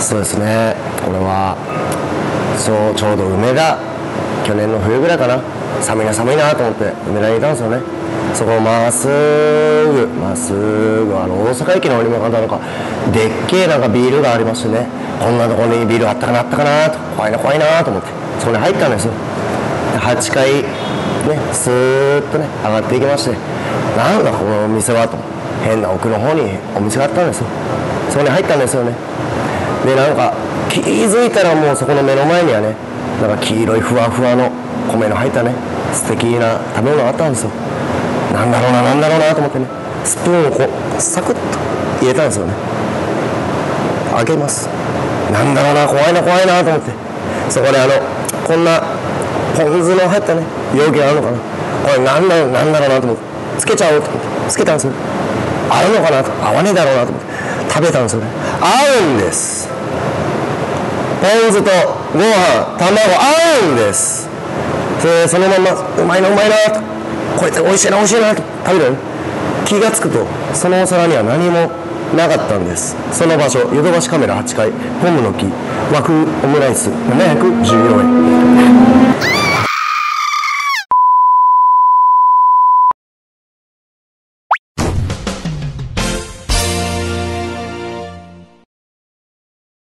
そうですね。これはそうちょうど梅田去年の冬ぐらいかな。寒いな寒いなと思って梅田にいたんですよね。そこをまっすぐまっすぐあの大阪駅の方に向かったのかでっけえなんかビールがありましてね。こんなところにビールあったかなあったかなと怖いな怖いなと思ってそこに入ったんですよ。8階ねスーッとね上がっていきましてなんだこのお店はと。変な奥の方にお店があったんですよ。そこに入ったんですよね。でなんか気づいたらもうそこの目の前にはねなんか黄色いふわふわの米の入ったね素敵な食べ物があったんですよ。なんだろうななんだろうなと思ってねスプーンをこうサクッと入れたんですよね。開けます。なんだろうな怖いな怖いなと思って。そこであのこんなポン酢の入ったね容器があるのかな。これなんだろうなんだろうなと思って。つけちゃおうと思って。つけたんですよ。合うのかなと。合わねえだろうなと思って。食べたんですよね。合うんです。ポン酢とご飯卵合うんです。でそのままうまいなうまいなと。これって美味しいな美味しいなと。食べる気がつくとそのお皿には何もなかったんです。その場所ヨドバシカメラ8階ホムの木和風オムライス714円。